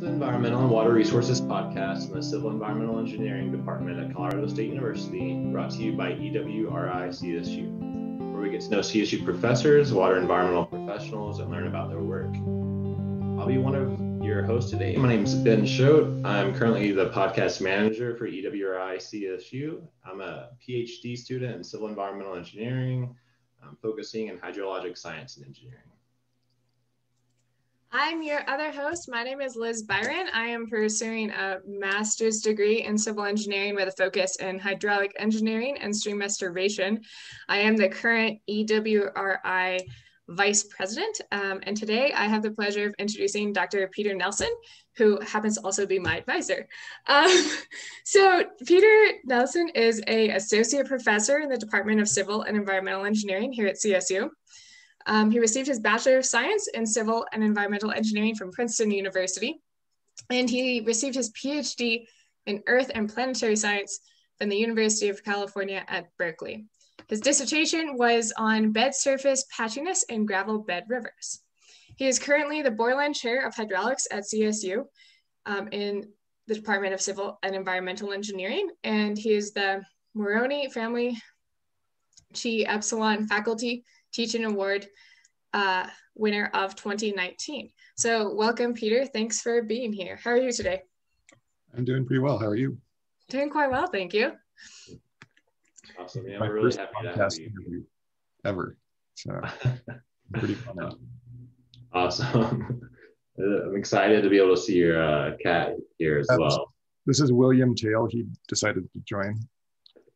the Environmental and Water Resources podcast in the Civil Environmental Engineering Department at Colorado State University, brought to you by EWRI CSU, where we get to know CSU professors, water environmental professionals, and learn about their work. I'll be one of your hosts today. My name is Ben Schote. I'm currently the podcast manager for EWRI CSU. I'm a PhD student in civil environmental engineering, I'm focusing in hydrologic science and engineering. I'm your other host. My name is Liz Byron. I am pursuing a master's degree in civil engineering with a focus in hydraulic engineering and stream restoration. I am the current EWRI vice president. Um, and today I have the pleasure of introducing Dr. Peter Nelson, who happens to also be my advisor. Um, so Peter Nelson is a associate professor in the Department of Civil and Environmental Engineering here at CSU. Um, he received his Bachelor of Science in Civil and Environmental Engineering from Princeton University, and he received his PhD in Earth and Planetary Science from the University of California at Berkeley. His dissertation was on bed surface patchiness in gravel bed rivers. He is currently the Borland Chair of Hydraulics at CSU um, in the Department of Civil and Environmental Engineering, and he is the Meroney Family Chi Epsilon Faculty Teaching Award uh, winner of 2019. So welcome, Peter. Thanks for being here. How are you today? I'm doing pretty well. How are you? Doing quite well, thank you. Awesome. Yeah, we're really happy to have you. Ever. So pretty fun. Awesome. I'm excited to be able to see your uh, cat here as That's, well. This is William Tail. He decided to join.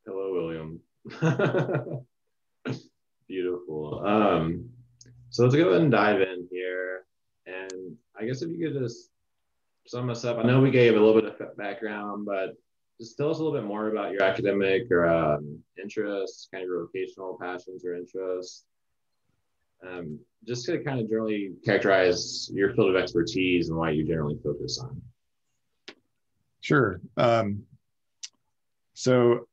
Hello, William. Beautiful. Um, so let's go ahead and dive in here. And I guess if you could just sum us up, I know we gave a little bit of background, but just tell us a little bit more about your academic or um, interests, kind of your vocational passions or interests. Um, just to kind of generally characterize your field of expertise and why you generally focus on. Sure. Um, so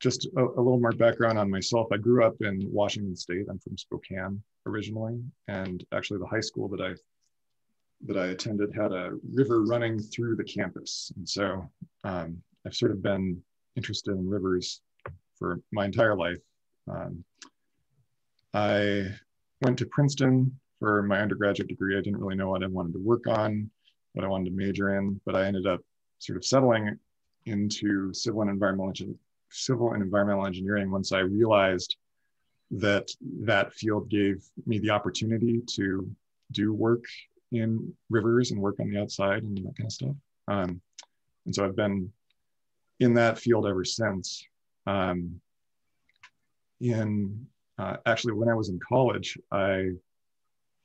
just a, a, little more background on myself. I grew up in Washington State. I'm from Spokane originally, and actually the high school that I that I attended had a river running through the campus, and so um, I've sort of been interested in rivers for my entire life. Um, I went to Princeton for my undergraduate degree. I didn't really know what I wanted to work on, what I wanted to major in, but I ended up sort of settling into civil and environmental civil and environmental engineering once I realized that that field gave me the opportunity to do work in rivers and work on the outside and that kind of stuff. Um, and so I've been in that field ever since. Um, in uh, actually, when I was in college, I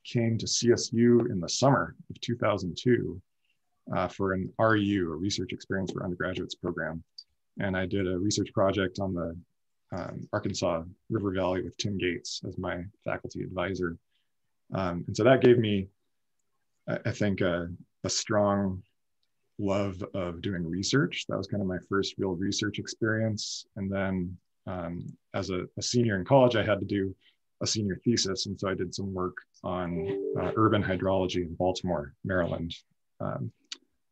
came to CSU in the summer of 2002 uh, for an REU, a research experience for undergraduates program and I did a research project on the um, Arkansas River Valley with Tim Gates as my faculty advisor. Um, and so that gave me, I, think, a, a, strong love of doing research. That was kind of my first real research experience. And then um, as a, a, senior in college, I had to do a senior thesis. And so I did some work on uh, urban hydrology in Baltimore, Maryland. Um,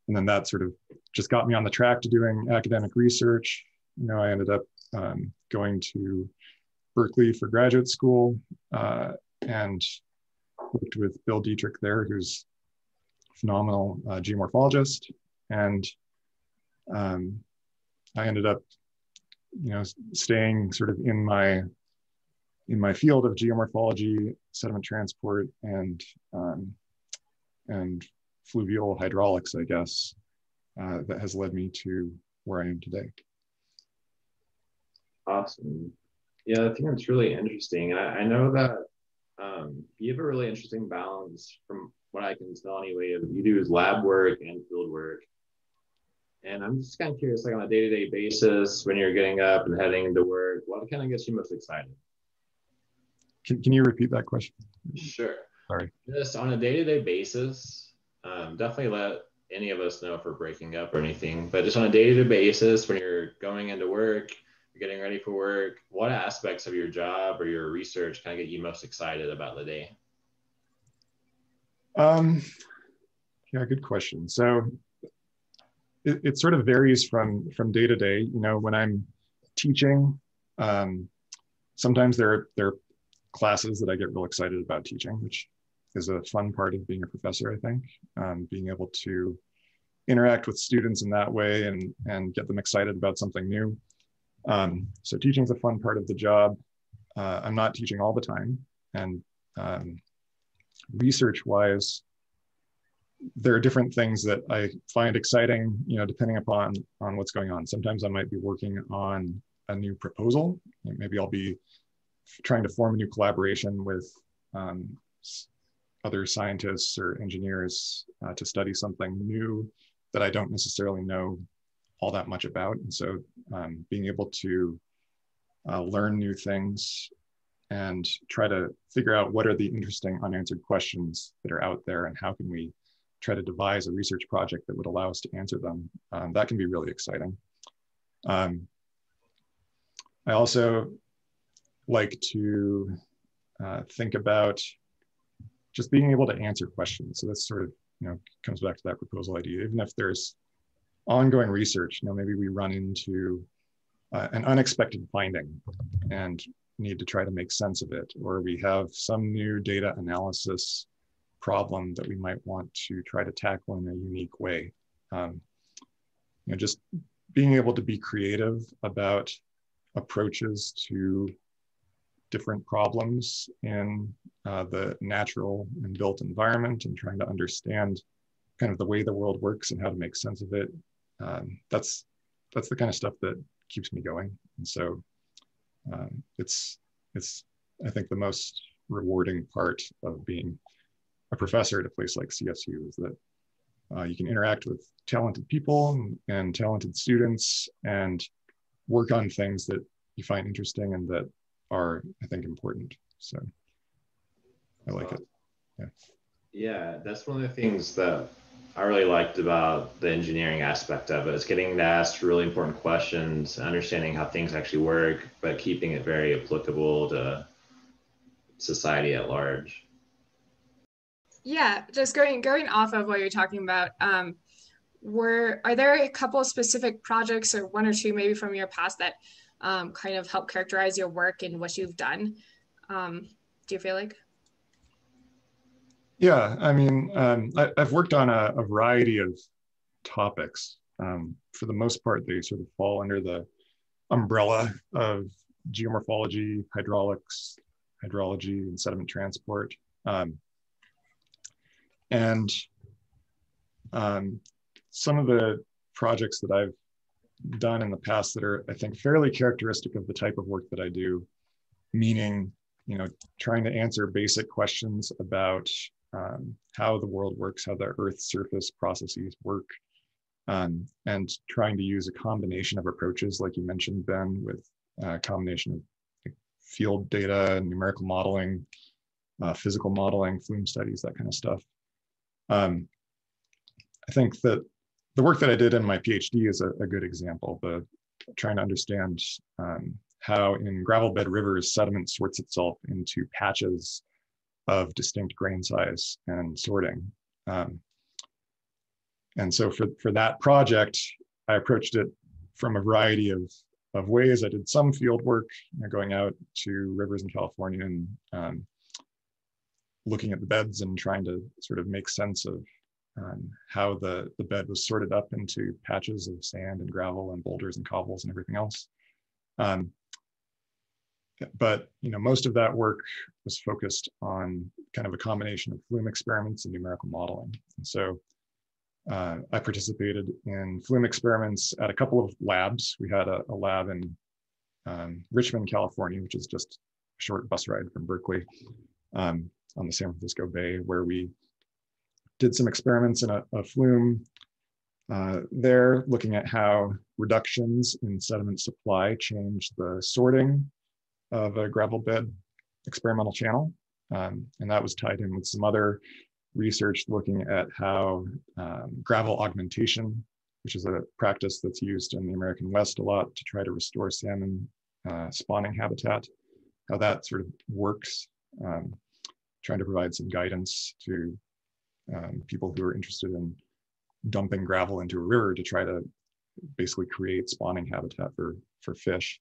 and then that sort of just got me on the track to doing academic research. You know, I ended up um, going to Berkeley for graduate school uh, and worked with Bill Dietrich there, who's phenomenal uh, geomorphologist. And um, I ended up, you know, staying sort of in my in my field of geomorphology, sediment transport, and um, and fluvial hydraulics, I guess, uh, that has led me to where I am today. Awesome. Yeah, I think that's really interesting. I, I know that um, you have a really interesting balance from what I can tell anyway. You do is lab work and field work. And I'm just kind of curious, like on a day-to-day basis, when you're getting up and heading to work, what kind of gets you most excited? Can, can you repeat that question? Sure. Sorry. Just on a day-to-day basis, um, definitely let any of us know if we're breaking up or anything. But just on a day-to-day basis, when you're going into work, you're getting ready for work, what aspects of your job or your research kind of get you most excited about the day? Um, Yeah, good question. So it, it sort of varies from from day to day. You know, when I'm teaching, um, sometimes there there are classes that I get real excited about teaching, which is a fun part of being a professor. I think um, being able to interact with students in that way and and get them excited about something new. Um, so teaching is a fun part of the job. Uh, I'm not teaching all the time, and um, research wise there are different things that I find exciting, you know, depending upon on what's going on. Sometimes I might be working on a new proposal. Maybe I'll be trying to form a new collaboration with um, other scientists or engineers uh, to study something new that I don't necessarily know all that much about. And so um, being able to uh, learn new things and try to figure out what are the interesting unanswered questions that are out there and how can we try to devise a research project that would allow us to answer them. Um, that can be really exciting. Um, I also like to uh, think about just being able to answer questions. So that's sort of, you know, comes back to that proposal idea. Even if there's ongoing research, you know, maybe we run into uh, an unexpected finding and need to try to make sense of it, or we have some new data analysis problem that we might want to try to tackle in a unique way. Um, you know, just being able to be creative about approaches to different problems in uh, the natural and built environment and trying to understand kind of the way the world works and how to make sense of it. Um, that's that's the kind of stuff that keeps me going. And so um, it's it's I think the most rewarding part of being a professor at a place like CSU is that uh, you can interact with talented people and, and, talented students and work on things that you find interesting and that are, I think, important. So I like it. Yeah. Yeah, that's one of the things that I really liked about the engineering aspect of it. It's getting to ask really important questions, understanding how things actually work, but keeping it very applicable to society at large. Yeah, just going going off of what you're talking about. Um, were are there a couple of specific projects or one or two maybe from your past that um, kind of help characterize your work and what you've done? Um, do you feel like? Yeah, I mean, um, I, have worked on a, a, variety of topics. Um, for the most part, they sort of fall under the umbrella of geomorphology, hydraulics, hydrology, and sediment transport. Um, and um, some of the projects that I've done in the past that are, I think, fairly characteristic of the type of work that I do, meaning, you know, trying to answer basic questions about um, how the world works, how the Earth's surface processes work, um, and trying to use a combination of approaches, like you mentioned, Ben, with a combination of field data, numerical modeling, uh, physical modeling, flume studies, that kind of stuff. Um, I think that the work that I did in my PhD is a, a good example, the trying to understand um, how in gravel bed rivers, sediment sorts itself into patches of distinct grain size and sorting. Um, and so for, for that project, I approached it from a variety of, of ways. I did some field work, you know, going out to rivers in California and um, looking at the beds and trying to sort of make sense of um, how the, the bed was sorted up into patches of sand and gravel and boulders and cobbles and everything else. Um, but you know, most of that work was focused on kind of a combination of flume experiments and numerical modeling. And so uh, I participated in flume experiments at a couple of labs. We had a, a lab in um, Richmond, California, which is just a short bus ride from Berkeley. Um, on the San Francisco Bay, where we did some experiments in a, a flume uh, there, looking at how reductions in sediment supply change the sorting of a gravel bed experimental channel. Um, and that was tied in with some other research looking at how um, gravel augmentation, which is a practice that's used in the American West a lot to try to restore salmon uh, spawning habitat, how that sort of works. Um, trying to provide some guidance to um, people who are interested in dumping gravel into a river to try to basically create spawning habitat for, for fish.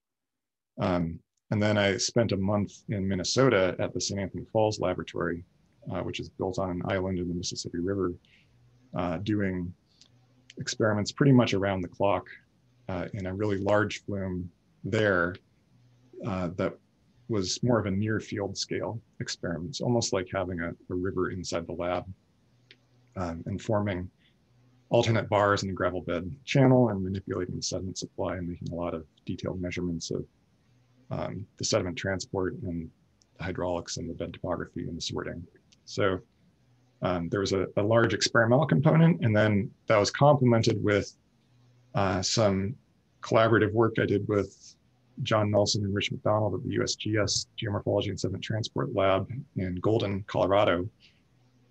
Um, and then I spent a month in Minnesota at the St. Anthony Falls Laboratory, uh, which is built on an island in the Mississippi River, uh, doing experiments pretty much around the clock uh, in a really large flume there uh, that was more of a near field scale experiment. It's almost like having a, a river inside the lab um, and forming alternate bars in the gravel bed channel and manipulating the sediment supply and making a lot of detailed measurements of um, the sediment transport and the hydraulics and the bed topography and the sorting. So um, there was a, a, large experimental component, and then that was complemented with uh, some collaborative work I did with John Nelson and Rich McDonald at the USGS Geomorphology and Sediment Transport Lab in Golden, Colorado,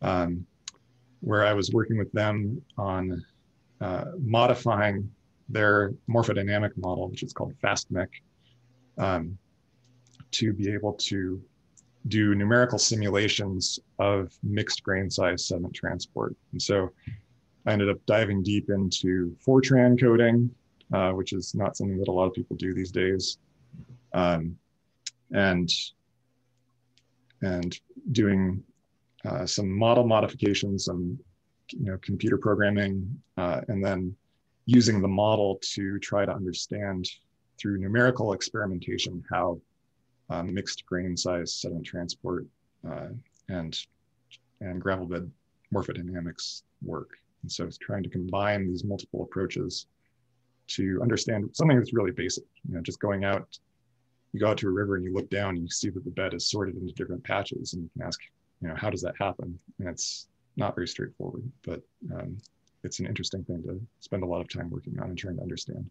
um, where I was working with them on uh, modifying their morphodynamic model, which is called FaSTMECH, um, to be able to do numerical simulations of mixed grain size sediment transport. And so I ended up diving deep into Fortran coding, uh, which is not something that a lot of people do these days. Um, and, and doing uh, some model modifications, some you know, computer programming, uh, and then using the model to try to understand through numerical experimentation how um, mixed grain size sediment transport uh, and and gravel bed morphodynamics work. And so it's trying to combine these multiple approaches to understand something that's really basic. You know, just going out, you go out to a river and you look down and you see that the bed is sorted into different patches, and you can ask, you know, how does that happen? And it's not very straightforward, but um, it's an interesting thing to spend a lot of time working on and trying to understand.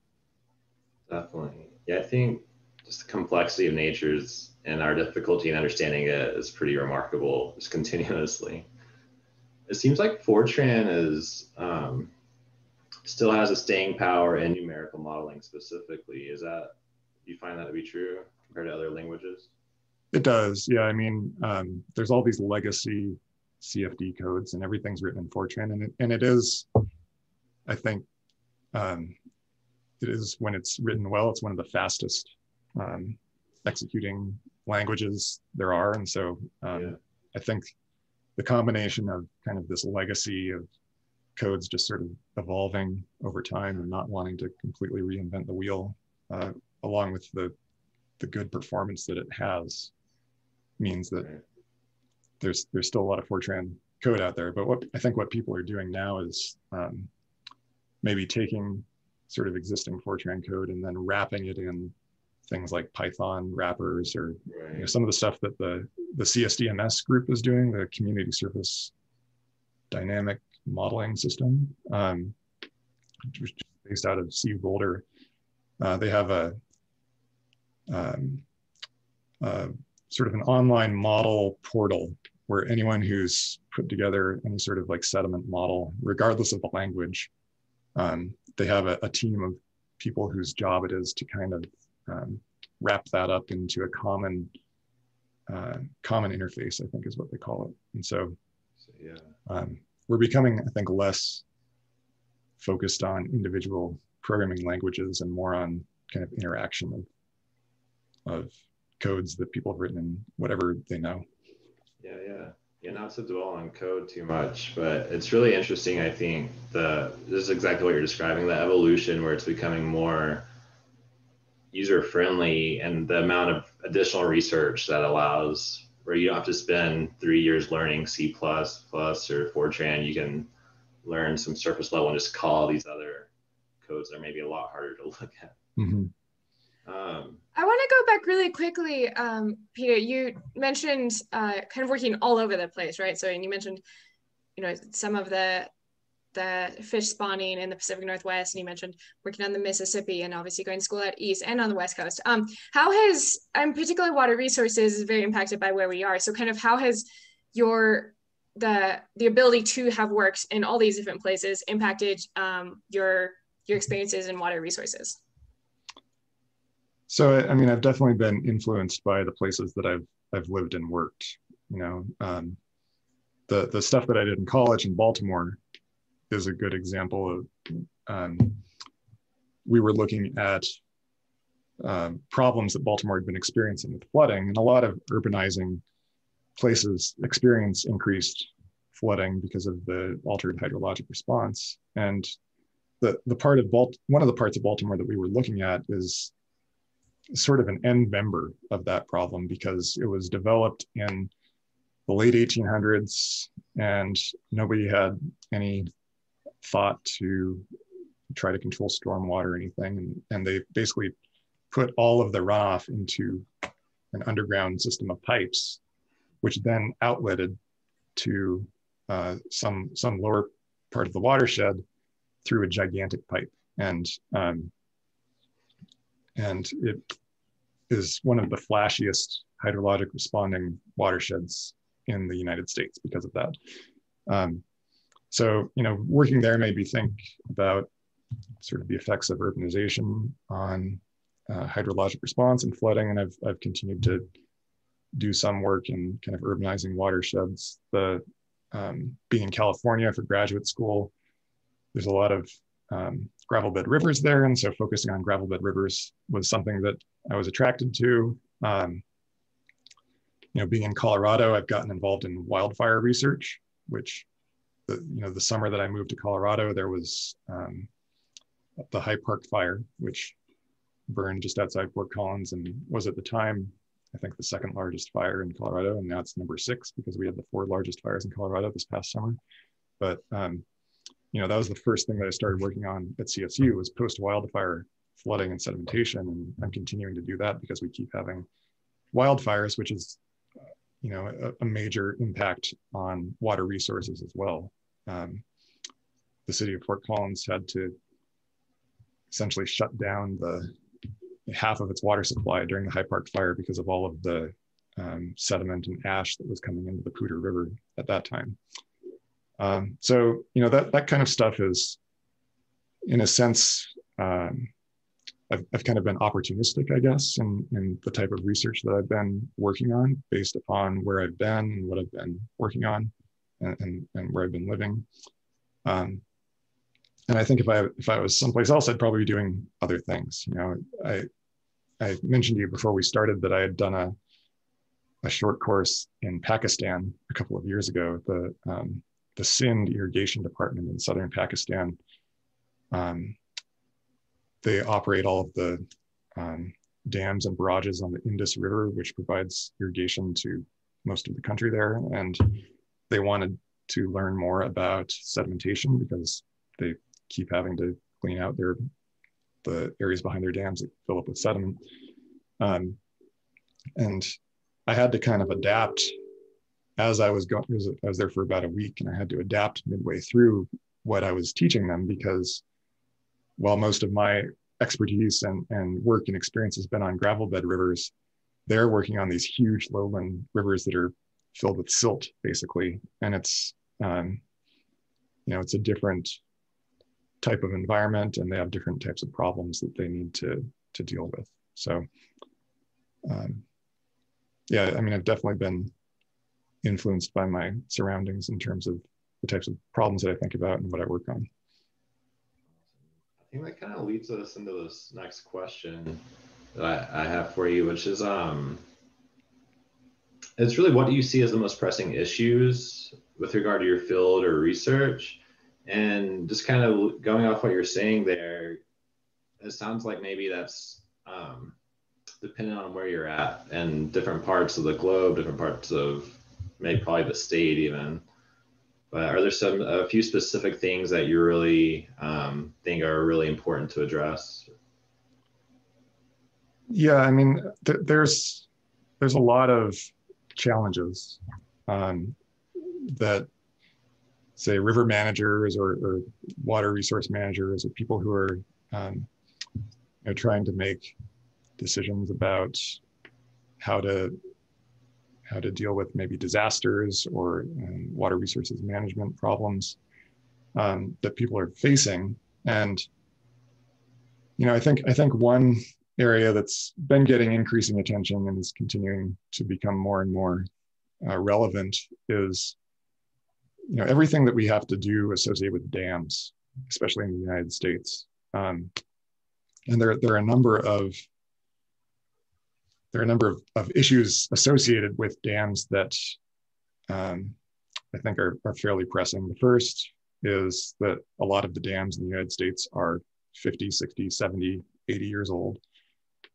Definitely. Yeah, I think just the complexity of natures and our difficulty in understanding it is pretty remarkable just continuously. It seems like Fortran is um, still has a staying power in numerical modeling specifically. Is that you find that to be true compared to other languages? It does. Yeah. I mean, um, there's all these legacy CFD codes and everything's written in Fortran and it, and it is, I think, um, it is when it's written well, it's one of the fastest um, executing languages there are. And so um, yeah. I think the combination of kind of this legacy of codes just sort of evolving over time and not wanting to completely reinvent the wheel, uh, along with the the good performance that it has, means that there's there's still a lot of Fortran code out there. But what I think what people are doing now is um, maybe taking sort of existing Fortran code and then wrapping it in things like Python wrappers or right. you know, some of the stuff that the the CSDMS group is doing, the Community Surface Dynamic Modeling System, um, which is based out of CU Boulder. Uh, they have a um, uh, sort of an online model portal where anyone who's put together any sort of like sediment model, regardless of the language, um, they have a, a, team of people whose job it is to kind of um, wrap that up into a common uh, common interface. I think is what they call it. And so, so yeah, um, we're becoming, I think, less focused on individual programming languages and more on kind of interaction of of codes that people have written in whatever they know. Yeah, yeah yeah, not to dwell on code too much, but it's really interesting. I think the this is exactly what you're describing the evolution where it's becoming more user friendly and the amount of additional research that allows where you don't have to spend three years learning C plus plus or Fortran. You can learn some surface level and just call these other codes that are maybe a lot harder to look at. Mm-hmm. Um, I want to go back really quickly, um, Peter. You mentioned uh, kind of working all over the place, right? So, and you mentioned, you know, some of the the fish spawning in the Pacific Northwest, and you mentioned working on the Mississippi, and obviously going to school out east and on the West Coast. Um, how has, I'm particularly water resources is very impacted by where we are. So, kind of how has your the the ability to have worked in all these different places impacted um, your your experiences in water resources? So I mean, I've definitely been influenced by the places that I've I've lived and worked. You know, um, the the stuff that I did in college in Baltimore is a good example of. Um, we were looking at um, problems that Baltimore had been experiencing with flooding, and a lot of urbanizing places experience increased flooding because of the altered hydrologic response. And the the part of Balt one of the parts of Baltimore that we were looking at is sort of an end member of that problem because it was developed in the late 1800s and nobody had any thought to try to control stormwater or anything. And, and they basically put all of the runoff into an underground system of pipes which then outletted to uh, some some lower part of the watershed through a gigantic pipe. And um, and it is one of the flashiest hydrologic responding watersheds in the United States because of that. Um, so, you know, working there made me think about sort of the effects of urbanization on uh, hydrologic response and flooding, and I've, I've continued to do some work in kind of urbanizing watersheds. The um, being in California for graduate school, there's a lot of um, gravel bed rivers there. And so focusing on gravel bed rivers was something that I was attracted to. Um, you know, being in Colorado, I've gotten involved in wildfire research, which, the, you know, the summer that I moved to Colorado, there was um, the High Park fire, which burned just outside Fort Collins and was at the time, I think, the second largest fire in Colorado. And now it's number six because we had the four largest fires in Colorado this past summer. But um, you know, that was the first thing that I started working on at CSU was post wildfire flooding and sedimentation. And I'm continuing to do that because we keep having wildfires, which is, you know, a, a major impact on water resources as well. Um, the city of Fort Collins had to essentially shut down the half of its water supply during the High Park fire because of all of the um, sediment and ash that was coming into the Poudre River at that time. Um, so you know that that kind of stuff is, in a sense, um, I've, I've kind of been opportunistic, I guess, in, in the type of research that I've been working on based upon where I've been and what I've been working on, and, and, and where I've been living. Um, and I think if I if I was someplace else, I'd probably be doing other things. You know, I I mentioned to you before we started that I had done a a short course in Pakistan a couple of years ago. The um, the Sindh irrigation department in southern Pakistan. Um, they operate all of the um, dams and barrages on the Indus River, which provides irrigation to most of the country there. And they wanted to learn more about sedimentation because they keep having to clean out their the areas behind their dams that fill up with sediment. Um, and I had to kind of adapt as I was going, I was there for about a week and I had to adapt midway through what I was teaching them because while most of my expertise and, and work and experience has been on gravel bed rivers, they're working on these huge lowland rivers that are filled with silt basically. And it's, um, you know, it's a different type of environment and they have different types of problems that they need to, to deal with. So, um, yeah, I mean, I've definitely been influenced by my surroundings in terms of the types of problems that I think about and what I work on. I think that kind of leads us into this next question that I, I have for you, which is um, it's really what do you see as the most pressing issues with regard to your field or research? And just kind of going off what you're saying there, it sounds like maybe that's um, dependent on where you're at and different parts of the globe, different parts of maybe probably the state even. But are there some a few specific things that you really um, think are really important to address? Yeah, I mean, th- there's there's a lot of challenges um, that say river managers or, or, water resource managers or people who are um, you know, trying to make decisions about how to how to deal with maybe disasters or um, water resources management problems um, that people are facing. And you know, I think I think one area that's been getting increasing attention and is continuing to become more and more uh, relevant is you know, everything that we have to do associated with dams, especially in the United States. Um, and there, there are a number of there are a number of, of issues associated with dams that um, I think are, are fairly pressing. The first is that a lot of the dams in the United States are 50, 60, 70, 80 years old.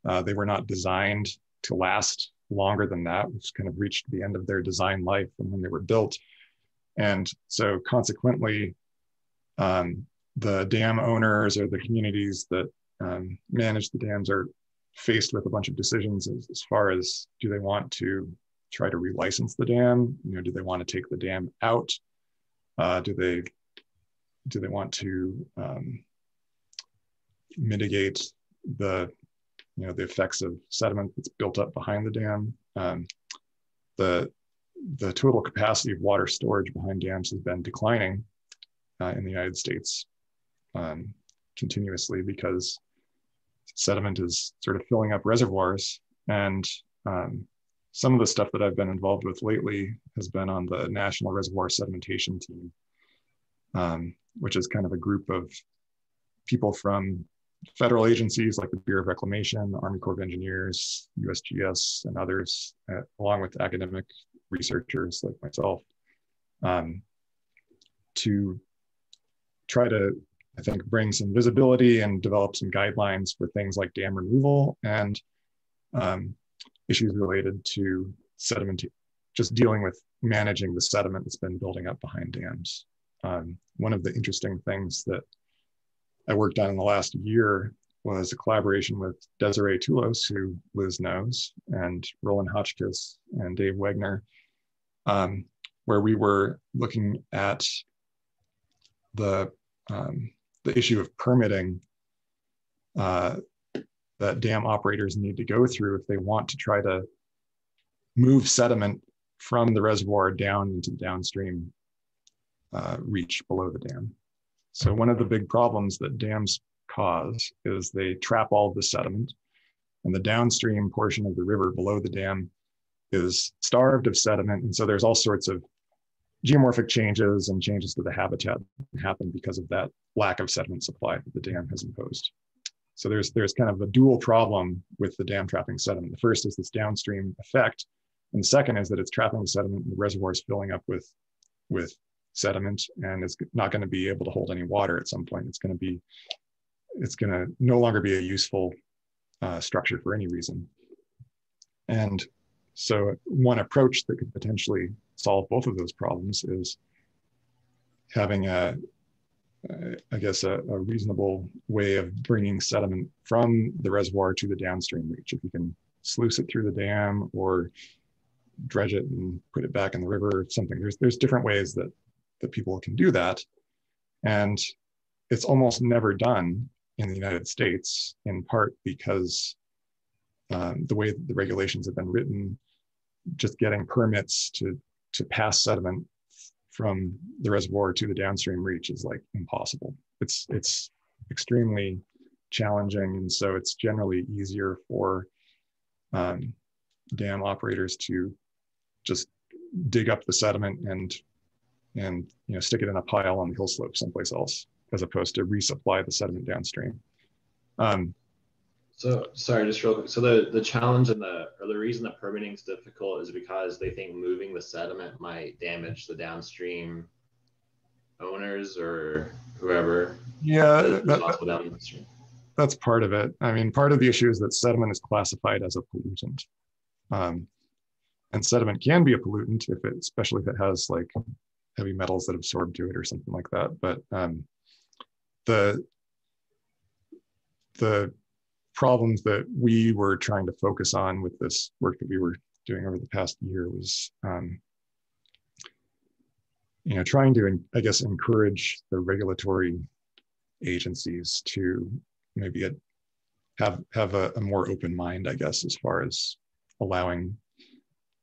Uh, they were not designed to last longer than that, which kind of reached the end of their design life from when they were built. And so consequently, um, the dam owners or the communities that um, manage the dams are faced with a bunch of decisions as, as, far as do they want to try to relicense the dam? You know, do they want to take the dam out? Uh, do they do they want to um, mitigate the you know the effects of sediment that's built up behind the dam? Um, the the total capacity of water storage behind dams has been declining uh, in the United States um, continuously because sediment is sort of filling up reservoirs. And um, some of the stuff that I've been involved with lately has been on the National Reservoir Sedimentation Team, um, which is kind of a group of people from federal agencies like the Bureau of Reclamation, Army Corps of Engineers, USGS, and others, uh, along with academic researchers like myself, um, to try to I think, bring some visibility and develop some guidelines for things like dam removal and um, issues related to sediment, just dealing with managing the sediment that's been building up behind dams. Um, one of the interesting things that I worked on in the last year was a collaboration with Desiree Tullos, who Liz knows, and Rollin Hotchkiss and Dave Wegner, um, where we were looking at the um, the issue of permitting uh, that dam operators need to go through if they want to try to move sediment from the reservoir down into the downstream uh, reach below the dam. So one of the big problems that dams cause is they trap all the sediment and the downstream portion of the river below the dam is starved of sediment. And so there's all sorts of geomorphic changes and changes to the habitat happen because of that lack of sediment supply that the dam has imposed. So there's there's kind of a dual problem with the dam trapping sediment. The first is this downstream effect, and the second is that it's trapping the sediment and the reservoir is filling up with with sediment and it's not going to be able to hold any water at some point. It's going to be it's going to no longer be a useful uh, structure for any reason. And so one approach that could potentially solve both of those problems is having a, I guess, a, a, reasonable way of bringing sediment from the reservoir to the downstream reach. If you can sluice it through the dam or dredge it and put it back in the river or something, there's, there's different ways that, that people can do that. And it's almost never done in the United States, in part because um, the way the regulations have been written just getting permits to to pass sediment from the reservoir to the downstream reach is like impossible. It's it's extremely challenging, and so it's generally easier for um, dam operators to just dig up the sediment and and you know stick it in a pile on the hill slope someplace else, as opposed to resupply the sediment downstream. Um, so sorry, just real quick. So the the challenge and the or the reason that permitting is difficult is because they think moving the sediment might damage the downstream owners or whoever. Yeah, that, that's part of it. I mean, part of the issue is that sediment is classified as a pollutant, um, and sediment can be a pollutant if it, especially if it has like heavy metals that absorb to it or something like that. But um, the the problems that we were trying to focus on with this work that we were doing over the past year was um, you know trying to i guess encourage the regulatory agencies to maybe a, have have a, a, more open mind i guess as far as allowing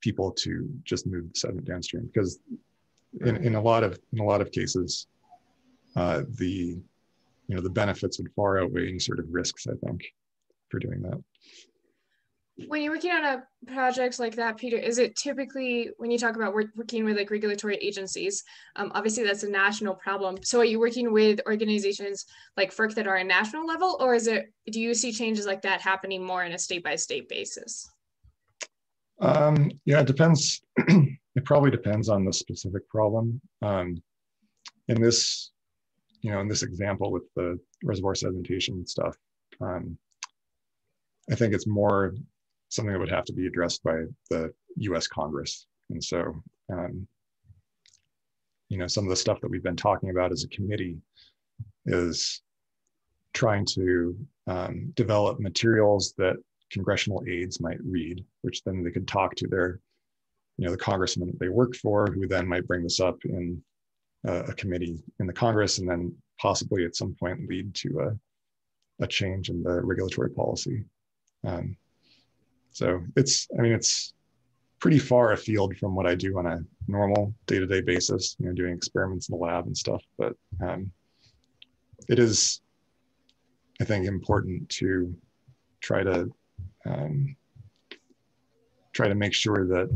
people to just move the sediment downstream. Because in, in a lot of in a lot of cases uh, the you know the benefits would far outweigh any sort of risks i think for doing that. when you're working on a project like that, Peter, is it typically when you talk about work, working with like regulatory agencies? Um, obviously, that's a national problem. So, are you working with organizations like FERC that are a national level, or is it? Do you see changes like that happening more in a state by state basis? Um, yeah, it depends. it probably depends on the specific problem. Um, in this, you know, in this example with the reservoir sedimentation stuff, um, I think it's more something that would have to be addressed by the U.S. Congress. And so, um, you know, some of the stuff that we've been talking about as a committee is trying to um, develop materials that congressional aides might read, which then they could talk to their, you know, the congressman that they work for, who then might bring this up in a, a committee in the Congress, and then possibly at some point lead to a, a change in the regulatory policy. Um, so it's, I mean, it's pretty far afield from what I do on a normal day-to-day basis, you know, doing experiments in the lab and stuff. But um, it is, I think, important to try to um, try to make sure that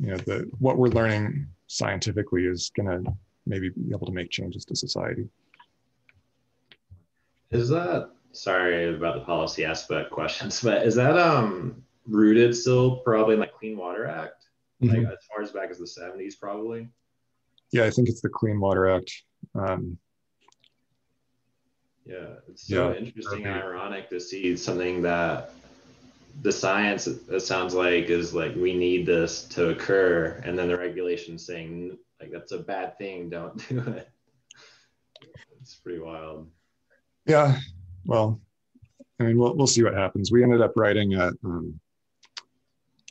you know the what we're learning scientifically is going to maybe be able to make changes to society. Is that sorry about the policy aspect questions, but is that um rooted still probably in like Clean Water Act, mm-hmm. like as far as back as the 70s, probably. Yeah, I think it's the Clean Water Act. Um, yeah, it's so yeah, interesting and ironic to see something that the science it sounds like is like we need this to occur, and then the regulations saying like that's a bad thing, don't do it. It's pretty wild. Yeah, well, I mean, we'll we'll see what happens. We ended up writing a um,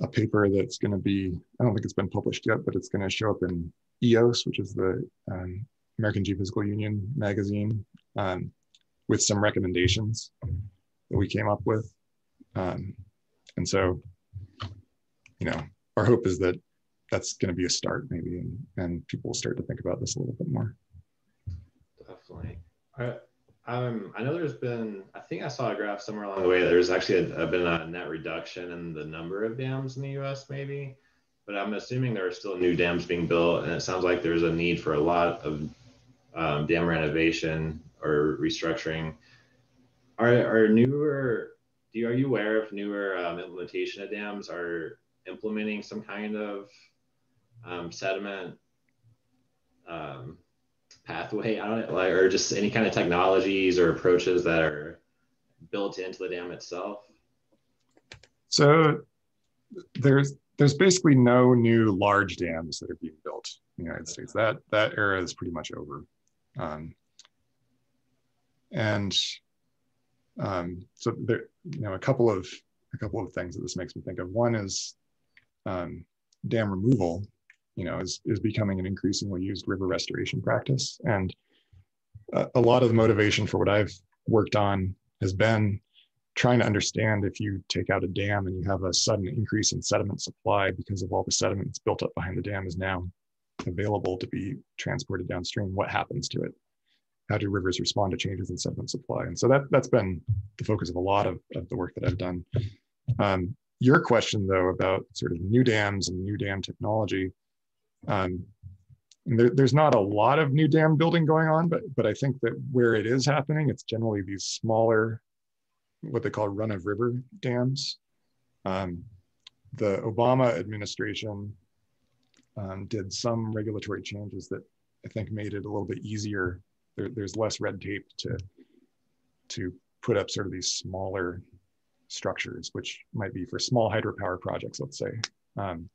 a paper that's going to be, I don't think it's been published yet, but it's going to show up in EOS, which is the um, American Geophysical Union magazine, um, with some recommendations that we came up with. Um, and so, you know, our hope is that that's going to be a start maybe, and, and people will start to think about this a little bit more. Definitely. Um, I know there's been, I think I saw a graph somewhere along the way. There's actually a, a been a net reduction in the number of dams in the U.S. Maybe, but I'm assuming there are still new dams being built, and it sounds like there's a need for a lot of um, dam renovation or restructuring. Are are newer? Do you, are you aware if newer um, implementation of dams are implementing some kind of um, sediment um, pathway I don't like or just any kind of technologies or approaches that are built into the dam itself? So there's there's basically no new large dams that are being built in the united states. That that era is pretty much over. Um, and um, so there you know a couple of a couple of things that this makes me think of. One is um, dam removal you know, is, is becoming an increasingly used river restoration practice. And a, a lot of the motivation for what I've worked on has been trying to understand if you take out a dam and you have a sudden increase in sediment supply because of all the sediment that's built up behind the dam is now available to be transported downstream, what happens to it? How do rivers respond to changes in sediment supply? And so that, that's been the focus of a lot of, of the work that I've done. Um, your question, though, about sort of new dams and new dam technology, um, there, there's not a lot of new dam building going on, but but I think that where it is happening, it's generally these smaller, what they call run of river dams. Um, the Obama administration um, did some regulatory changes that I think made it a little bit easier. There, there's less red tape to to put up sort of these smaller structures, which might be for small hydropower projects, let's say. Um,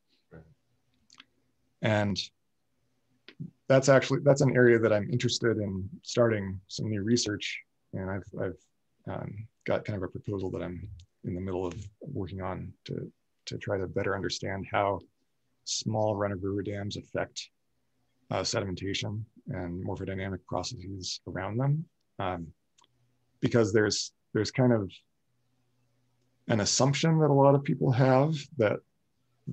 and that's actually, that's an area that I'm interested in starting some new research. And I've, I've um, got kind of a proposal that I'm in the middle of working on to, to try to better understand how small run-of-river dams affect uh, sedimentation and morphodynamic processes around them. Um, because there's, there's kind of an assumption that a lot of people have that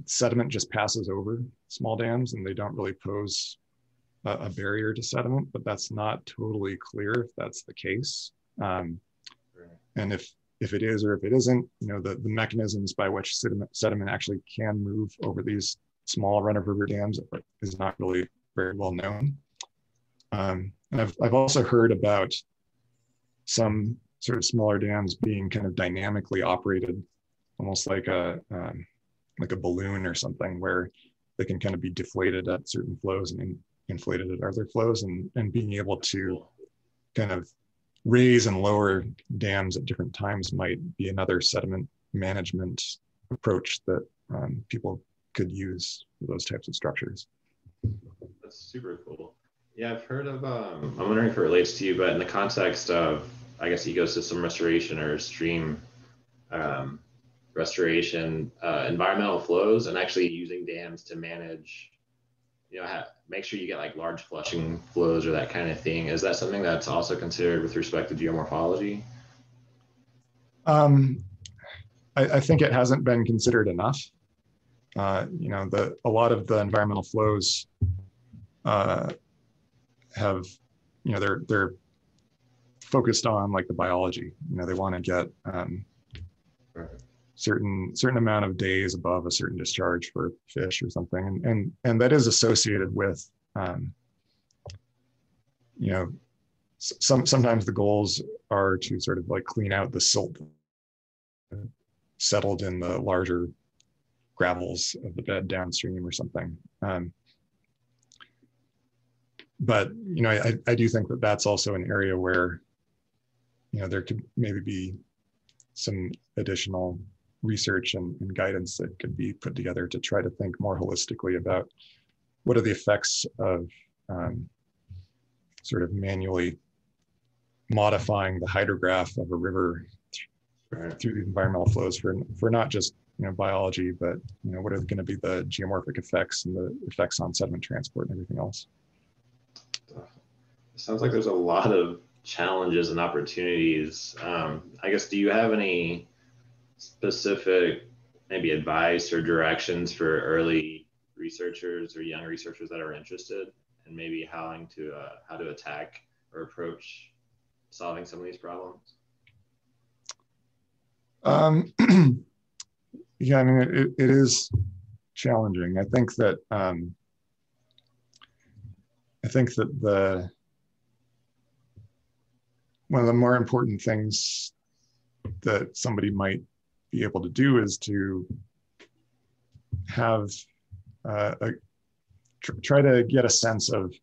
sediment just passes over small dams and they don't really pose a, a barrier to sediment, but that's not totally clear if that's the case. Um, and if if it is or if it isn't, you know, the, the mechanisms by which sediment, sediment actually can move over these small run-of-river dams is not really very well known. Um, and I've, I've also heard about some sort of smaller dams being kind of dynamically operated, almost like a um, like a balloon or something, where they can kind of be deflated at certain flows and in, inflated at other flows, and and being able to kind of raise and lower dams at different times might be another sediment management approach that um, people could use for those types of structures. That's super cool. Yeah, I've heard of. Um, I'm wondering if it relates to you, but in the context of, I guess, ecosystem restoration or stream um, restoration, uh, environmental flows, and actually using dams to manage, you know, have, make sure you get like large flushing flows or that kind of thing. Is that something that's also considered with respect to geomorphology? Um, I, I think it hasn't been considered enough. Uh, you know, the a lot of the environmental flows uh, have, you know, they're they're focused on like the biology. You know, they want to get um, certain certain amount of days above a certain discharge for fish or something, and and and that is associated with, um, you know, some sometimes the goals are to sort of like clean out the silt settled in the larger gravels of the bed downstream or something. Um, but you know, I, I do think that that's also an area where, you know, there could maybe be some additional research and, and guidance that could be put together to try to think more holistically about what are the effects of um, sort of manually modifying the hydrograph of a river through the environmental flows for, for not just you know biology, but you know what are going to be the geomorphic effects and the effects on sediment transport and everything else sounds like there's a lot of challenges and opportunities. Um, I guess, do you have any specific maybe advice or directions for early researchers or young researchers that are interested and maybe how to uh, how to attack or approach solving some of these problems? Um, yeah, I mean, it, it is challenging. I think that um, I think that the one of the more important things that somebody might be able to do is to have uh, a, tr try to get a sense of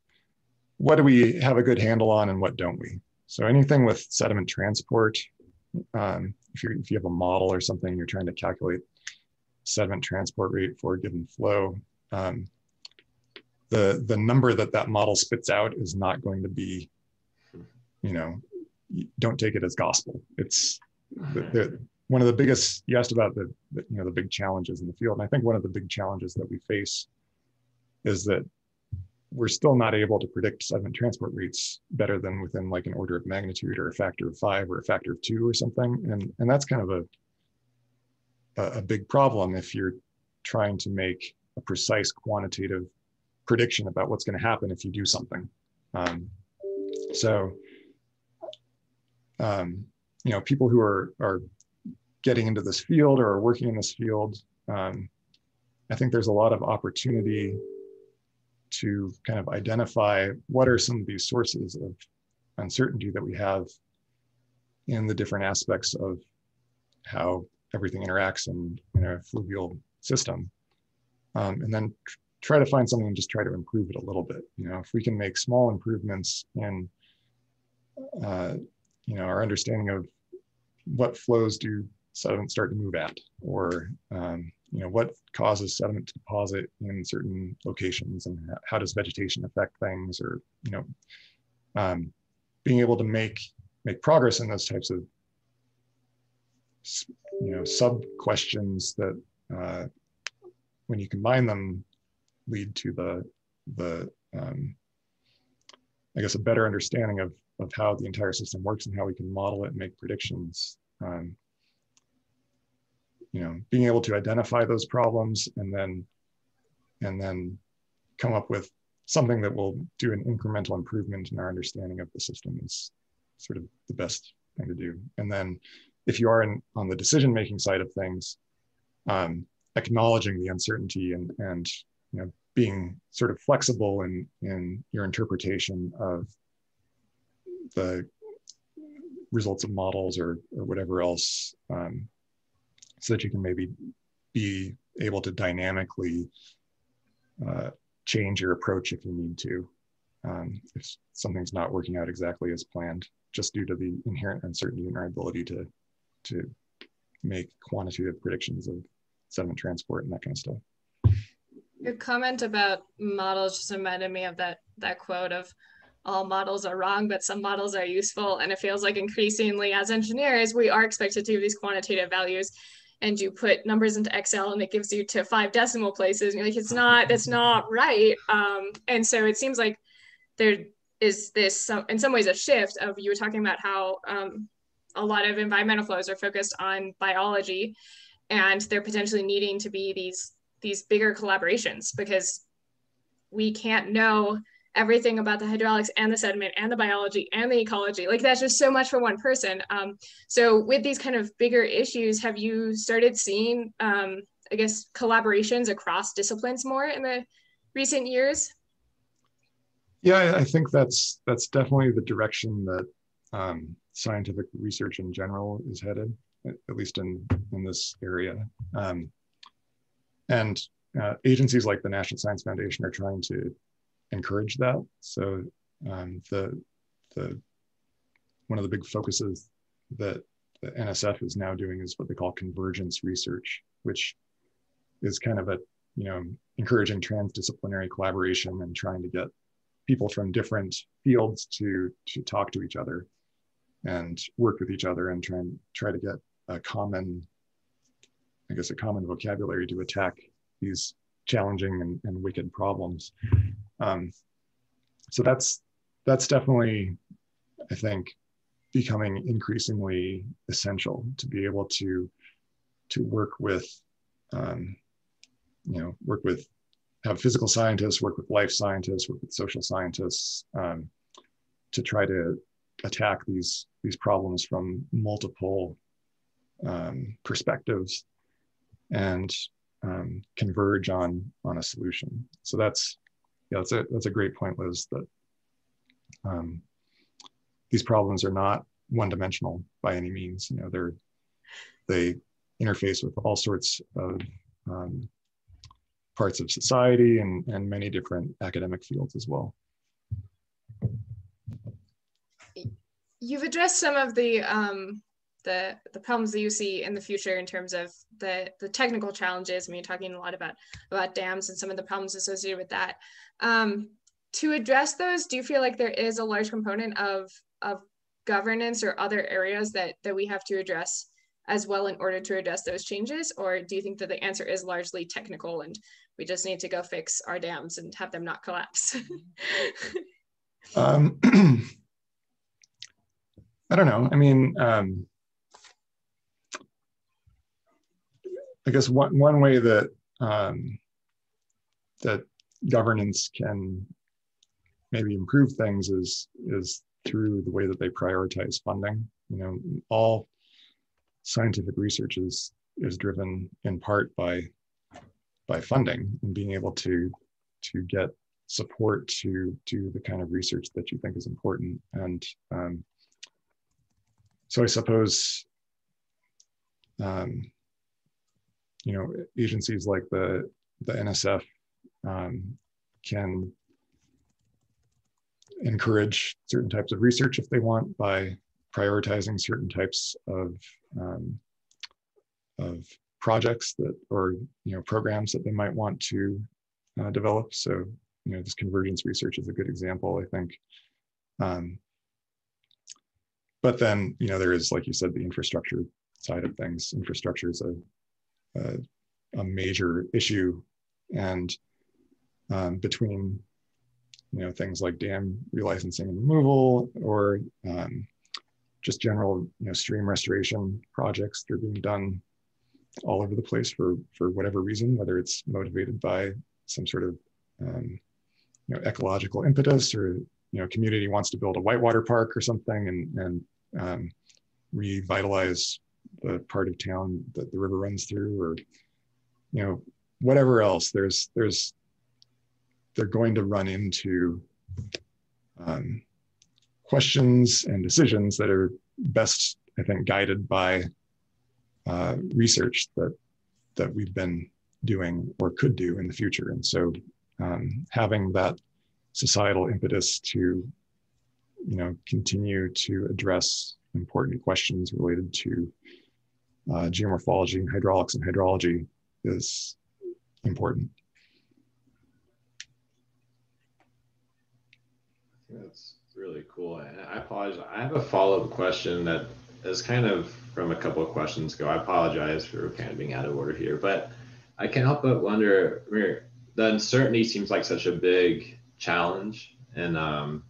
what do we have a good handle on and what don't we. So anything with sediment transport, um, if, you if you have a model or something, you're trying to calculate sediment transport rate for a given flow, um, the, the number that that model spits out is not going to be, you know, don't take it as gospel. It's the, the, one of the biggest. You asked about the, the you know the big challenges in the field, and I think one of the big challenges that we face is that we're still not able to predict sediment transport rates better than within like an order of magnitude or a factor of five or a factor of two or something, and and that's kind of a a, big problem if you're trying to make a precise quantitative prediction about what's going to happen if you do something. Um, so um, you know, people who are, are getting into this field or are working in this field, um, I think there's a lot of opportunity to kind of identify what are some of these sources of uncertainty that we have in the different aspects of how everything interacts in, in a fluvial system. Um, and then tr try to find something and just try to improve it a little bit. You know, if we can make small improvements in uh, you know, our understanding of what flows do sediment start to move at, or um, you know, what causes sediment to deposit in certain locations, and how does vegetation affect things, or you know, um, being able to make make progress in those types of you know sub questions that uh, when you combine them lead to the the um, I guess a better understanding of of how the entire system works and how we can model it and make predictions. Um, you know, being able to identify those problems and then and then come up with something that will do an incremental improvement in our understanding of the system is sort of the best thing to do. And then if you are in, on the decision making side of things, um, acknowledging the uncertainty and and you know being sort of flexible in in your interpretation of the results of models or or whatever else, um, so that you can maybe be able to dynamically uh, change your approach if you need to, um, if something's not working out exactly as planned, just due to the inherent uncertainty in our ability to to make quantitative predictions of sediment transport and that kind of stuff. Your comment about models just reminded me of that that quote of all models are wrong, but some models are useful. And it feels like increasingly as engineers, we are expected to give these quantitative values and you put numbers into Excel and it gives you to five decimal places. And you're like, it's not, that's not right. Um, and so it seems like there is this, in some ways, a shift of you were talking about how um, a lot of environmental flows are focused on biology and they're potentially needing to be these these bigger collaborations because we can't know everything about the hydraulics and the sediment and the biology and the ecology. Like that's just so much for one person. Um, so with these kind of bigger issues have you started seeing um, i guess collaborations across disciplines more in the recent years? Yeah i think that's that's definitely the direction that um, scientific research in general is headed, at least in, in this area. Um, and uh, agencies like the National Science Foundation are trying to encourage that. So um, the, the, one of the big focuses that the NSF is now doing is what they call convergence research, which is kind of a, you know, encouraging transdisciplinary collaboration and trying to get people from different fields to to talk to each other and work with each other and try and try to get a common, I guess, a common vocabulary to attack these challenging and, and wicked problems. Um, so that's that's definitely, I think, becoming increasingly essential to be able to to work with, um, you know, work with have physical scientists, work with life scientists, work with social scientists, um, to try to attack these these problems from multiple um, perspectives and um, converge on on a solution. So that's yeah, that's a that's a great point, Liz. That um, these problems are not one dimensional by any means. You know, they're they interface with all sorts of um, parts of society and, and many different academic fields as well. you've addressed some of the um, the the problems that you see in the future in terms of the the technical challenges. I mean, you're talking a lot about about dams and some of the problems associated with that. Um, to address those, do you feel like there is a large component of of governance or other areas that that we have to address as well in order to address those changes, or do you think that the answer is largely technical and we just need to go fix our dams and have them not collapse? um, I don't know. I mean, um, I guess one one way that um, that governance can maybe improve things is is through the way that they prioritize funding. You know, all scientific research is is driven in part by by funding and being able to to get support to do the kind of research that you think is important and um, so I suppose, um, you know, agencies like the the NSF um, can encourage certain types of research if they want by prioritizing certain types of um, of projects that or you know programs that they might want to uh, develop. So you know this convergence research is a good example. I think um, but then you know there is like you said the infrastructure side of things infrastructure is a a, a major issue. And um, between you know things like dam relicensing and removal or um, just general you know stream restoration projects that are being done all over the place for for whatever reason whether it's motivated by some sort of um, you know ecological impetus or you know community wants to build a whitewater park or something and and um, revitalize the part of town that the river runs through, or you know, whatever else. There's there's they're going to run into um, questions and decisions that are best, I think, guided by uh, research that that we've been doing or could do in the future. And so, um, having that societal impetus to, you know, continue to address important questions related to uh, geomorphology, hydraulics, and hydrology is important. That's really cool. And I apologize. I have a follow up question that is kind of from a couple of questions ago. I apologize for kind of being out of order here, but I can't help but wonder the uncertainty seems like such a big challenge and um,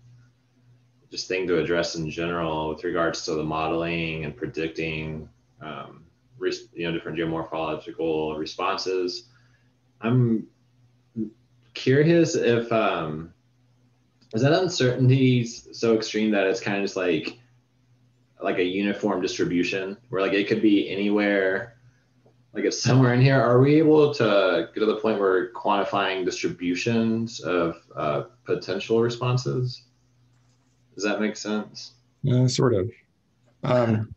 just thing to address in general with regards to the modeling and predicting um, you know different geomorphological responses. I'm curious if um, is that uncertainty so extreme that it's kind of just like like a uniform distribution where like it could be anywhere like it's somewhere in here are we able to get to the point where quantifying distributions of uh, potential responses does that make sense yeah sort of um,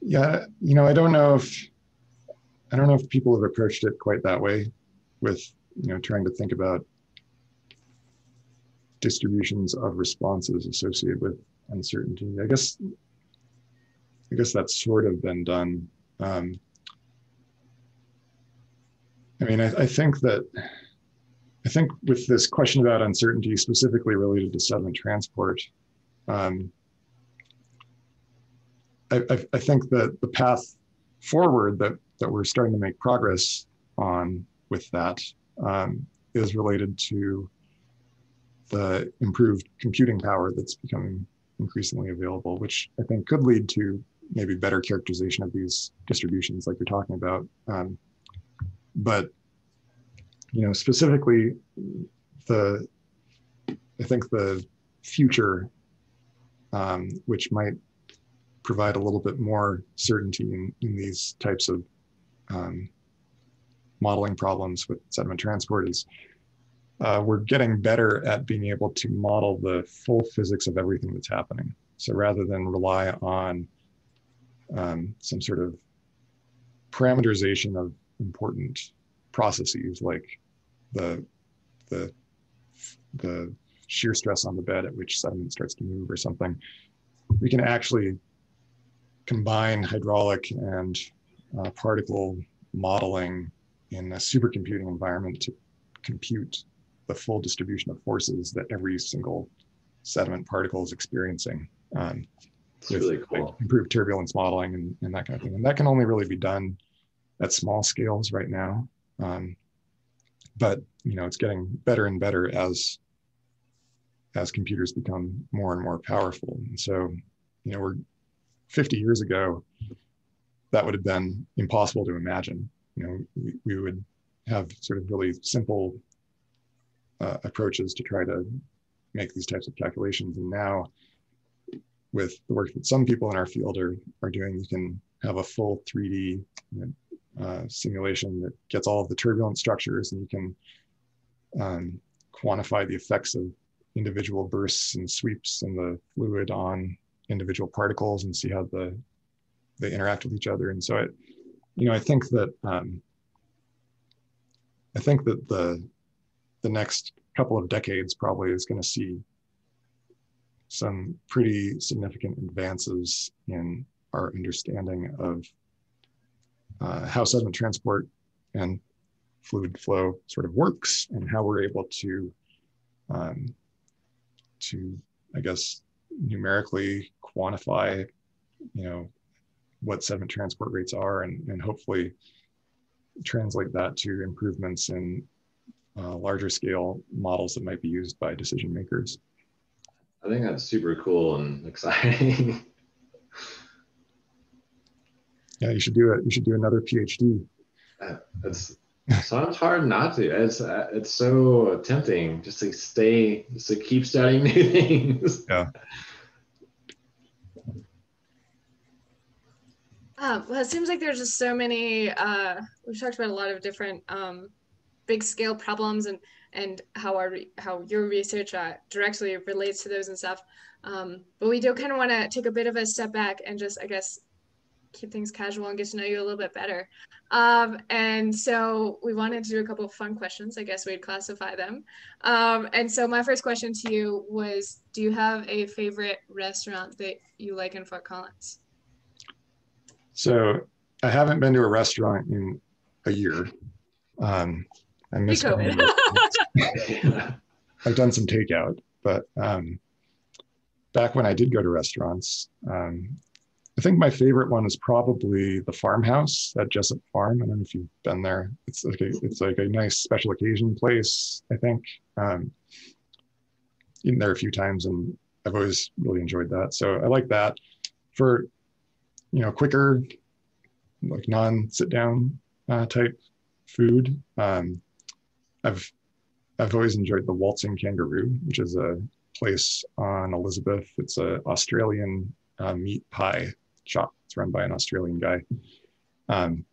yeah you know i don't know if i don't know if people have approached it quite that way with you know trying to think about distributions of responses associated with uncertainty. I guess I guess that's sort of been done. Um, I mean, I, I, think that I think with this question about uncertainty specifically related to sediment transport, um, I, I, I think that the path forward that that we're starting to make progress on with that um, is related to the improved computing power that's becoming increasingly available, which I think could lead to maybe better characterization of these distributions like you're talking about. Um, but, you know, specifically the, I think the future, um, which might provide a little bit more certainty in, in these types of um, modeling problems with sediment transport is uh, we're getting better at being able to model the full physics of everything that's happening. So rather than rely on um, some sort of parameterization of important processes like the the the shear stress on the bed at which sediment starts to move or something, we can actually combine hydraulic and uh, particle modeling in a supercomputing environment to compute the full distribution of forces that every single sediment particle is experiencing. Um, with, really cool. Like, improved turbulence modeling and, and, that kind of thing. And that can only really be done at small scales right now. Um, but you know, it's getting better and better as as computers become more and more powerful. And so, you know, we're 50 years ago, that would have been impossible to imagine. You know, we, we would have sort of really simple uh, approaches to try to make these types of calculations. And now, with the work that some people in our field are, are doing, you can have a full 3D you know, uh, simulation that gets all of the turbulent structures and you can um, quantify the effects of individual bursts and sweeps in the fluid on individual particles and see how the they interact with each other. And so, I, you know, I think that um, I think that the the next couple of decades probably is going to see some pretty significant advances in our understanding of uh, how sediment transport and fluid flow sort of works and how we're able to um, to i guess numerically quantify you know what sediment transport rates are and, and hopefully translate that to improvements in uh, larger scale models that might be used by decision makers. I think that's super cool and exciting. Yeah, you should do it. You should do another PhD. Uh, it's sounds hard not to. It's uh, it's so tempting just to stay, just to keep studying new things. Yeah. Um, well, it seems like there's just so many. Uh, we've talked about a lot of different um, big scale problems and and how our how your research uh, directly relates to those and stuff. Um, but we do kind of want to take a bit of a step back and just, I guess, keep things casual and get to know you a little bit better. Um, and so we wanted to do a couple of fun questions. I guess we'd classify them. Um, and so my first question to you was, do you have a favorite restaurant that you like in Fort Collins? So I haven't been to a restaurant in a year. Um, I miss I've done some takeout, but um, back when I did go to restaurants, um, I think my favorite one is probably the farmhouse at Jessup Farm. I don't know if you've been there. It's like a, it's like a nice special occasion place. I think um, eaten there a few times, and I've always really enjoyed that. So I like that for you know quicker, like non sit down uh, type food. Um, I've I've always enjoyed the Waltzing Kangaroo, which is a place on Elizabeth. It's a Australian uh, meat pie shop. It's run by an Australian guy. Um,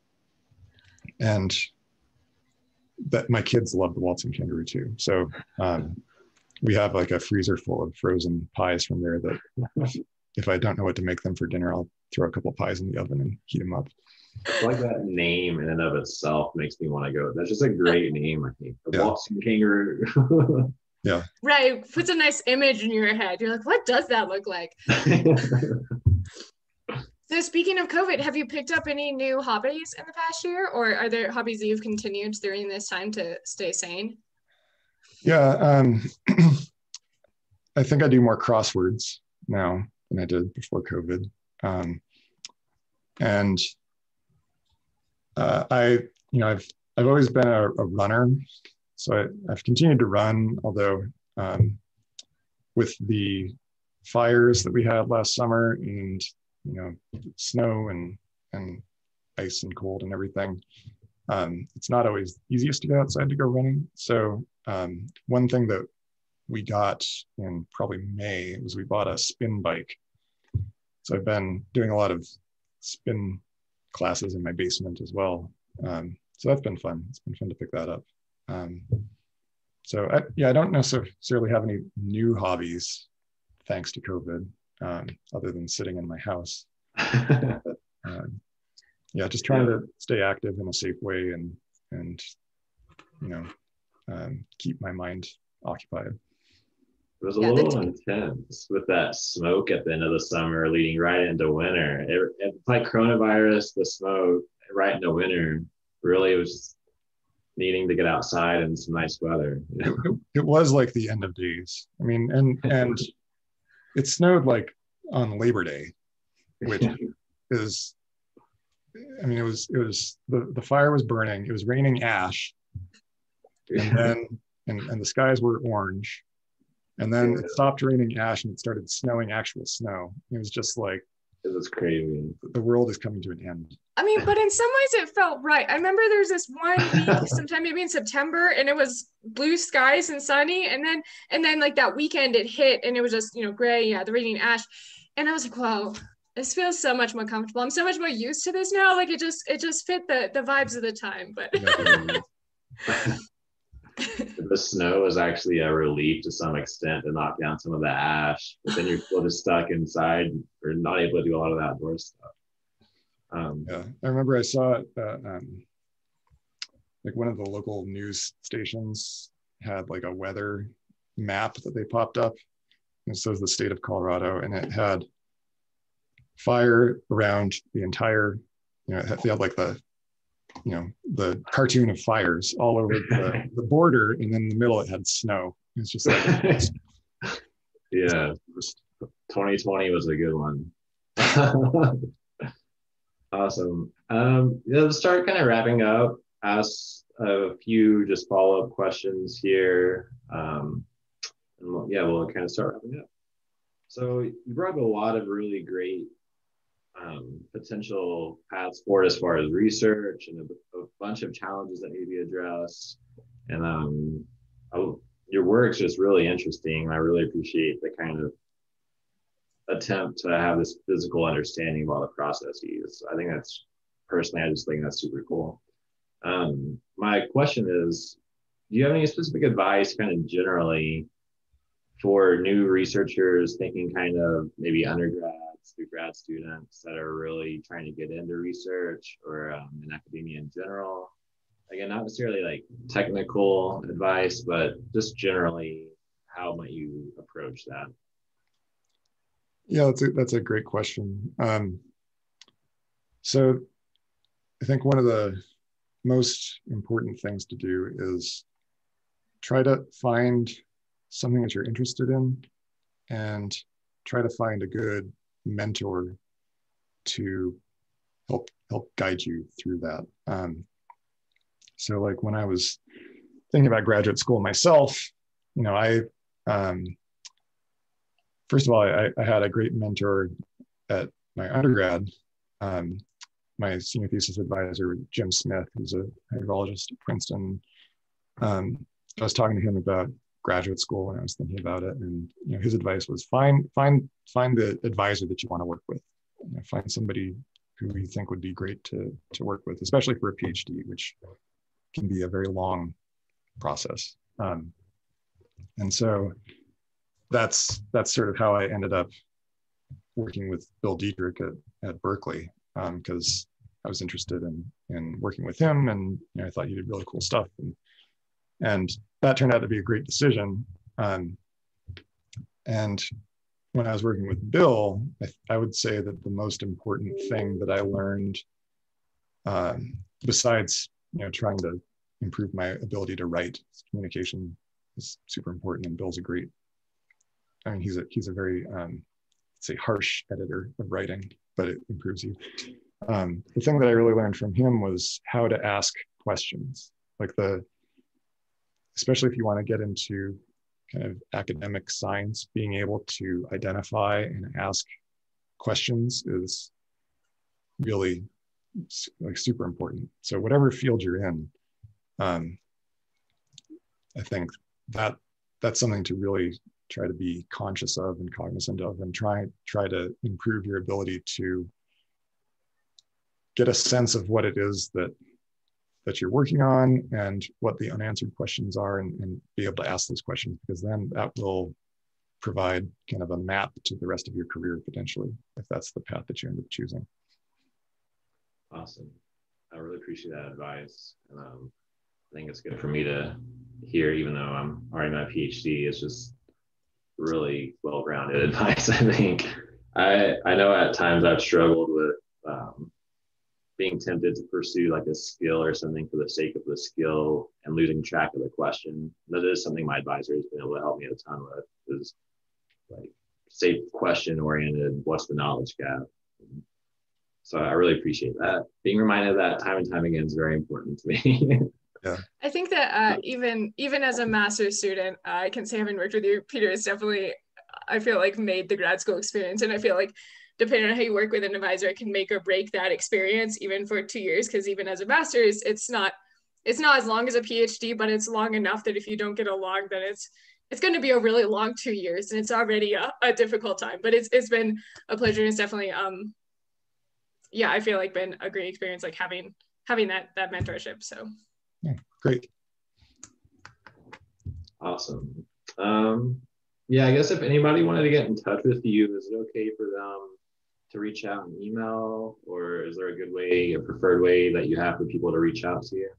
and that my kids love the Waltzing Kangaroo too. So um, we have like a freezer full of frozen pies from there that if, if I don't know what to make them for dinner, I'll throw a couple pies in the oven and heat them up. like that name in and of itself makes me want to go. That's just a great name, I think. The yeah. Waltzing Kangaroo. Yeah. Right. Puts a nice image in your head. You're like, what does that look like? so speaking of COVID, have you picked up any new hobbies in the past year or are there hobbies that you've continued during this time to stay sane? Yeah. Um, I think I do more crosswords now than I did before COVID. Um, and uh, I, you know, I've, I've always been a, a runner so I, have continued to run, although um, with the fires that we had last summer and you know snow and and ice and cold and everything, um, it's not always easiest to go outside to go running. So um, one thing that we got in probably May was we bought a spin bike. So I've been doing a lot of spin classes in my basement as well. Um, so that's been fun. It's been fun to pick that up. Um, so I, yeah, I don't necessarily have any new hobbies thanks to COVID, um, other than sitting in my house. but, um, yeah, just trying yeah. to stay active in a safe way and and you know um, keep my mind occupied. It was a yeah, little intense with that smoke at the end of the summer, leading right into winter. It, it's like coronavirus, the smoke right into winter. Really, was needing to get outside in some nice weather. It, it, was like the end of days. I mean, and and it snowed like on Labor Day, which is, I mean, it was it was the the fire was burning. It was raining ash, and then and and the skies were orange, and then it stopped raining ash and it started snowing actual snow. It was just like it was crazy. The world is coming to an end. I mean, but in some ways it felt right. I remember there's this one week, sometime maybe in September, and it was blue skies and sunny, and then and then like that weekend it hit and it was just you know gray, yeah, the raining ash, and I was like, wow, this feels so much more comfortable. I'm so much more used to this now. Like it just it just fit the the vibes of the time. But the snow is actually a relief to some extent to knock down some of the ash, but then you're still just stuck inside or not able to do a lot of that outdoor stuff. Um, yeah, I remember I saw it. Uh, um, like one of the local news stations had like a weather map that they popped up. It says the state of Colorado, and it had fire around the entire. You know, they had like the you know the cartoon of fires all over the, the border and then in the middle it had snow. It's just like yeah. 2020 was a good one. Awesome. Um yeah, let's start kind of wrapping up. Ask a few just follow-up questions here. Um and we'll, yeah we'll kind of start wrapping up. So you brought up a lot of really great um, potential paths forward as far as research and a, a, bunch of challenges that need to be addressed. And um, I, your work's just really interesting. I really appreciate the kind of attempt to have this physical understanding of all the processes. I think that's personally, I just think that's super cool. Um, my question is, do you have any specific advice, kind of generally, for new researchers thinking kind of maybe undergrads through grad students that are really trying to get into research or um, in academia in general? Again, not necessarily like technical advice, but just generally, how might you approach that? Yeah, that's a, that's a great question. Um, so I think one of the most important things to do is try to find something that you're interested in and try to find a good mentor to help help guide you through that. Um, so like when i was thinking about graduate school myself you know i um, first of all I, I, had a great mentor at my undergrad. Um, my senior thesis advisor jim smith who's a hydrologist at princeton. Um, i was talking to him about graduate school when I was thinking about it. And you know, his advice was find find find the advisor that you want to work with. You know, find somebody who you think would be great to to work with, especially for a PhD, which can be a very long process. Um, and so that's that's sort of how I ended up working with Bill Dietrich at, at Berkeley because um, I was interested in in working with him, and you know, I thought he did really cool stuff. And and that turned out to be a great decision. Um, and when I was working with Bill, I, I, would say that the most important thing that I learned, um, besides you know trying to improve my ability to write, communication is super important, and Bill's a great. I mean, he's a he's a very um, say harsh editor of writing, but it improves you. Um, the thing that I really learned from him was how to ask questions, like the especially if you want to get into kind of academic science, being able to identify and ask questions is really like super important. So whatever field you're in, um, I think that that's something to really try to be conscious of and cognizant of, and try try to improve your ability to get a sense of what it is that that you're working on and what the unanswered questions are and, and be able to ask those questions because then that will provide kind of a map to the rest of your career potentially if that's the path that you end up choosing. Awesome. I really appreciate that advice. And um, i think it's good for me to hear even though i'm already my phd it's just really well-rounded advice i think. I i know at times i've struggled with um, being tempted to pursue like a skill or something for the sake of the skill and losing track of the question. That is something my advisor has been able to help me a ton with is like say question oriented, what's the knowledge gap? So I really appreciate that. Being reminded of that time and time again is very important to me. yeah. I think that uh, even even as a master's student, uh, I can say having worked with you, Peter, is definitely I feel like made the grad school experience, and I feel like depending on how you work with an advisor, it can make or break that experience even for two years. Because even as a master's, it's not it's not as long as a PhD, but it's long enough that if you don't get along, then it's it's going to be a really long two years, and it's already a, a difficult time. But it's it's been a pleasure. And it's definitely um yeah, I feel like been a great experience, like having having that that mentorship. So yeah, great. Awesome. Um, yeah, I guess if anybody wanted to get in touch with you, is it okay for them to reach out and email, or is there a good way, a preferred way that you have for people to reach out to you?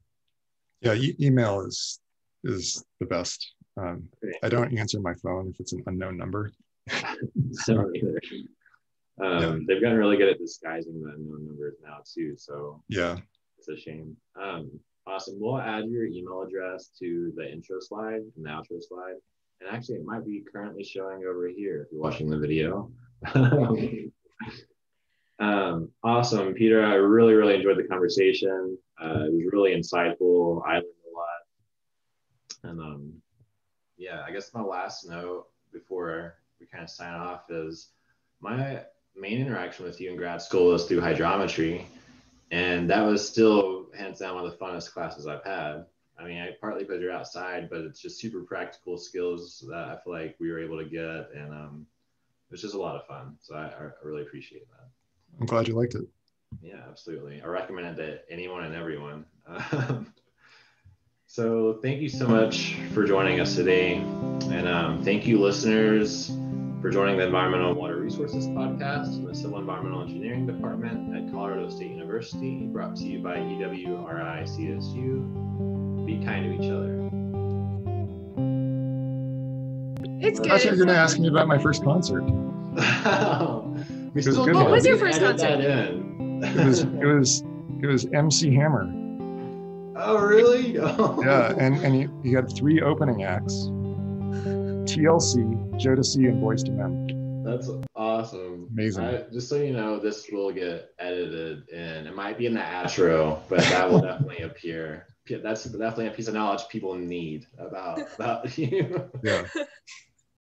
Yeah, e- email is is the best. Um, okay. I don't answer my phone if it's an unknown number. so either. Um, yeah. They've gotten really good at disguising the unknown numbers now too. So yeah, it's a shame. Um, awesome. We'll add your email address to the intro slide and the outro slide. And actually, it might be currently showing over here if you're watching the video. Um, awesome, Peter. I really, really enjoyed the conversation. Uh, it was really insightful. I learned a lot. And um, yeah, I guess my last note before we kind of sign off is my main interaction with you in grad school was through hydrometry. And that was still hands down one of the funnest classes I've had. I mean, I partly because you're outside, but it's just super practical skills that I feel like we were able to get. And um, was is a lot of fun. So I, I really appreciate that. I'm glad you liked it. Yeah, absolutely. I recommend it to anyone and everyone. Um, so thank you so much for joining us today. And um, thank you, listeners, for joining the Environmental Water Resources Podcast from the Civil Environmental Engineering Department at Colorado State University, brought to you by EWRI CSU. Be kind to each other. It's I good. thought you were going to ask me about my first concert. we was still good. can. What was your first concert? That in. It was it was it was MC Hammer. oh, really? Oh. Yeah, and and he, he had three opening acts: TLC, Jodeci, and Boyz II Men. That's awesome. Amazing. I, just so you know, this will get edited and it might be in the outro, but that will definitely appear. That's definitely a piece of knowledge people need about about you. Yeah.